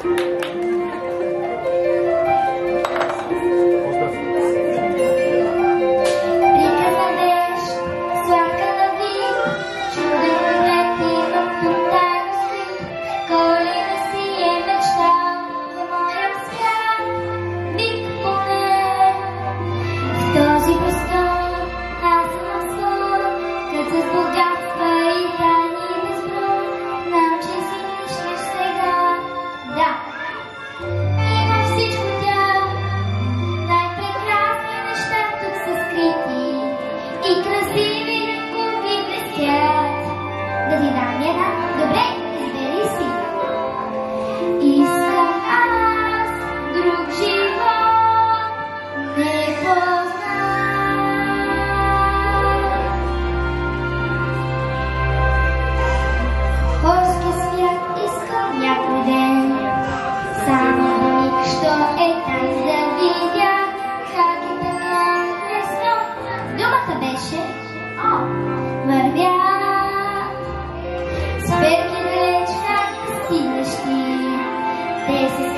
す this